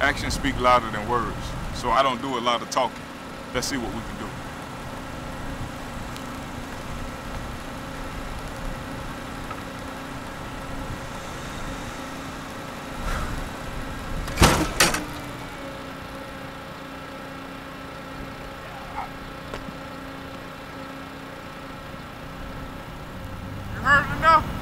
actions speak louder than words. So I don't do a lot of talking. Let's see what we can do. You heard enough?